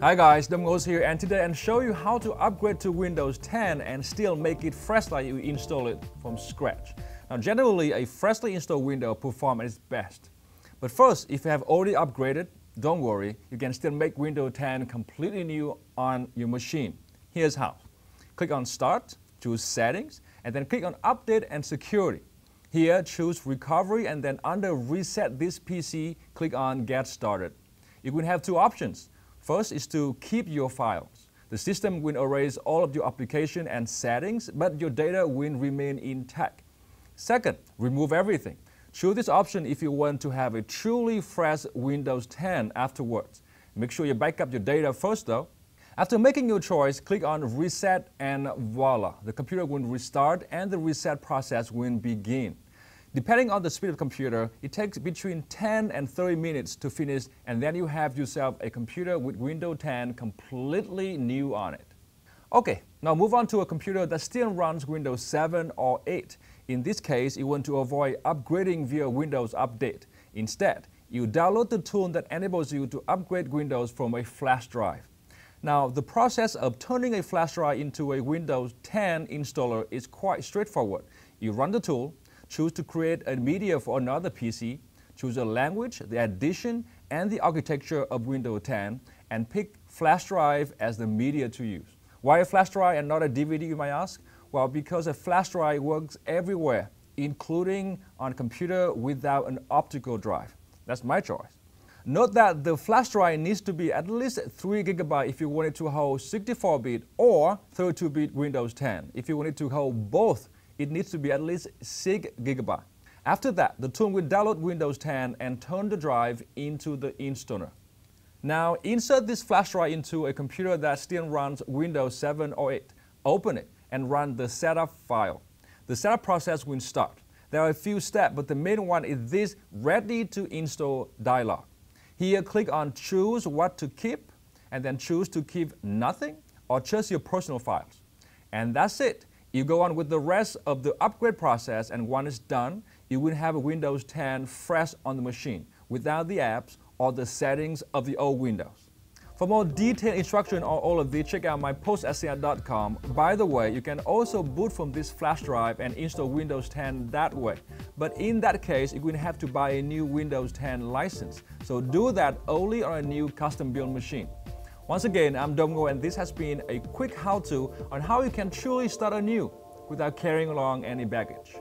Hi guys, Dong Ngo's here and today I'll show you how to upgrade to Windows 10 and still make it fresh like you install it from scratch. Now generally a freshly installed Windows performs at its best. But first, if you have already upgraded, don't worry, you can still make Windows 10 completely new on your machine. Here's how. Click on Start, choose Settings, and then click on Update and Security. Here, choose Recovery and then under Reset this PC, click on Get Started. You will have two options. First is to keep your files. The system will erase all of your application and settings, but your data will remain intact. Second, remove everything. Choose this option if you want to have a truly fresh Windows 10 afterwards. Make sure you back up your data first though. After making your choice, click on Reset and voila, the computer will restart and the reset process will begin. Depending on the speed of the computer, it takes between 10 and 30 minutes to finish and then you have yourself a computer with Windows 10 completely new on it. Okay, now move on to a computer that still runs Windows 7 or 8. In this case, you want to avoid upgrading via Windows Update. Instead, you download the tool that enables you to upgrade Windows from a flash drive. Now, the process of turning a flash drive into a Windows 10 installer is quite straightforward. You run the tool, choose to create a media for another PC, choose a language, the edition, and the architecture of Windows 10, and pick flash drive as the media to use. Why a flash drive and not a DVD, you might ask? Well, because a flash drive works everywhere, including on a computer without an optical drive. That's my choice. Note that the flash drive needs to be at least 3 GB if you want it to hold 64-bit or 32-bit Windows 10. If you want it to hold both it needs to be at least 6 gigabyte. After that, the tool will download Windows 10 and turn the drive into the installer. Now, insert this flash drive into a computer that still runs Windows 7 or 8. Open it and run the setup file. The setup process will start. There are a few steps, but the main one is this ready to install dialog. Here, click on choose what to keep, and then choose to keep nothing or just your personal files. And that's it. You go on with the rest of the upgrade process and when it's done, you will have Windows 10 fresh on the machine without the apps or the settings of the old Windows. For more detailed instruction on all of this, check out my post By the way, you can also boot from this flash drive and install Windows 10 that way. But in that case, going to have to buy a new Windows 10 license. So do that only on a new custom built machine. Once again, I'm Dong Ngo and this has been a quick how-to on how you can truly start anew without carrying along any baggage.